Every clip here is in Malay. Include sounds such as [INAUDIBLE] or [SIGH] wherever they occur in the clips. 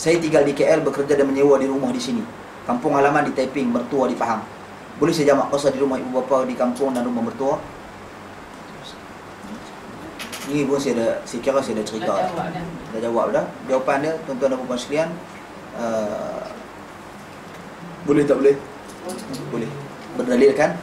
Saya tinggal di KL bekerja dan menyewa di rumah di sini. Kampung halaman di Taiping, mertua di Pahang. Boleh saya jamak qasar di rumah ibu bapa di kampung dan rumah mertua? Ini pun saya ada, saya kira saya ada cerita. Dah jawab dah. Dah jawab dah. Jawapan dia, tuan-tuan dan puan sekalian, uh, boleh tak boleh? Boleh. Berdalilkan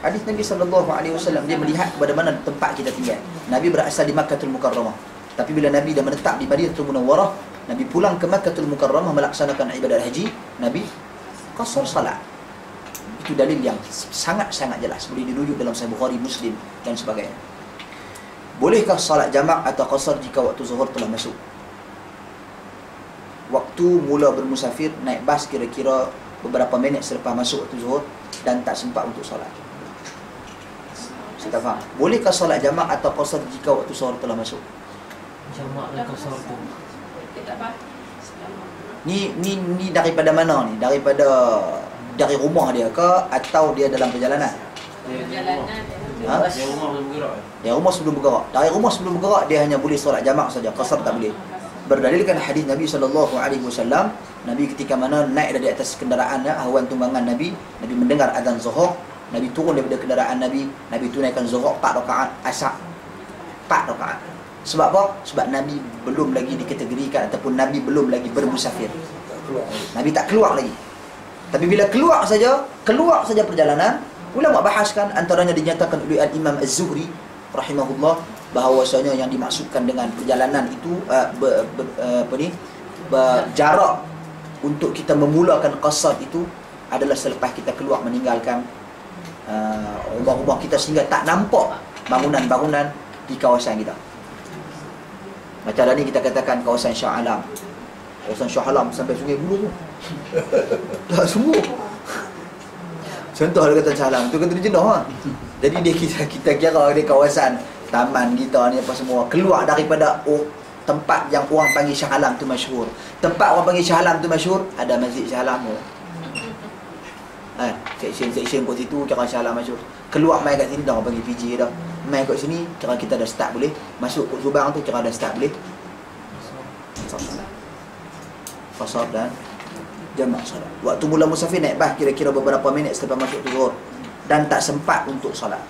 Hadis Nabi sallallahu alaihi wasallam dia melihat kepada mana tempat kita tinggal. Nabi berasal di Makkahul Mukarramah. Tapi bila Nabi dah menetap di Madinatul Munawwarah, Nabi pulang ke Makkahul Mukarramah melaksanakan ibadat haji, Nabi qasar salat. Itu dalil yang sangat-sangat jelas boleh dirujuk dalam Sahih Bukhari, Muslim dan sebagainya. Bolehkah salat jamak atau qasar jika waktu zuhur telah masuk? Waktu mula bermusafir naik bas kira-kira beberapa minit selepas masuk waktu zuhur dan tak sempat untuk solat. Saya tak faham. Bolehkah solat jamak atau qasar jika waktu zuhur telah masuk? Jamak dan Kita tak. Ni ni ni daripada mana ni? Daripada dari rumah dia ke atau dia dalam perjalanan? Perjalanan dia. Ha? Dia rumah belum gerak Dari rumah sebelum bergerak. Dari rumah sebelum bergerak dia hanya boleh solat jamak saja. Qasar tak boleh. Berdalilkan hadis Nabi sallallahu alaihi wasallam, Nabi ketika mana naik dari atas kenderaan ya, hawan tumbangan Nabi, Nabi mendengar azan zuhur, Nabi turun daripada kenderaan Nabi, Nabi tunaikan zuhur 4 rakaat, asar 4 rakaat. Sebab apa? Sebab Nabi belum lagi dikategorikan ataupun Nabi belum lagi bermusafir. Nabi tak keluar lagi. Tapi bila keluar saja, keluar saja perjalanan, ulama bahaskan antaranya dinyatakan oleh Al-Imam Az-Zuhri rahimahullah bahawasanya yang dimaksudkan dengan perjalanan itu uh, ber, ber, uh, apa ni ber, jarak untuk kita memulakan qasar itu adalah selepas kita keluar meninggalkan uh, rumah-rumah kita sehingga tak nampak bangunan-bangunan di kawasan kita. Macam tadi kita katakan kawasan Shah Alam. Kawasan Shah Alam sampai Sungai Buloh tu. [LAUGHS] tak semua. Contoh dia kata Shah Alam tu kata dia jenuh lah. Jadi dia kita kita kira dia kawasan taman kita ni apa semua keluar daripada oh, tempat yang orang panggil Shah Alam tu masyhur. Tempat orang panggil Shah Alam tu masyhur ada Masjid Shah Alam tu. Kan, section-section kat situ kira Alam masyhur. Keluar mai kat sini dah panggil PJ dah. Mai kat sini kira kita dah start boleh. Masuk kat Subang tu kira dah start boleh. Fasad dan jamak salat. Waktu mula musafir naik bas kira-kira beberapa minit selepas masuk zuhur dan tak sempat untuk salat.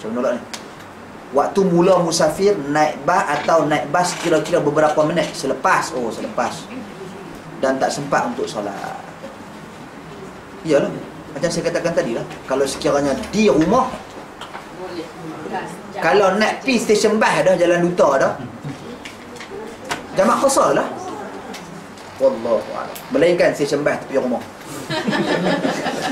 Macam mana ni? Waktu mula musafir naik bas atau naik bas kira-kira beberapa minit selepas oh selepas dan tak sempat untuk solat. Iyalah. Macam saya katakan tadi lah. Kalau sekiranya di rumah kalau nak pergi stesen bas dah jalan duta dah jamak qasar lah. Wallahu a'lam. Melainkan stesen bas tepi rumah. [LAUGHS]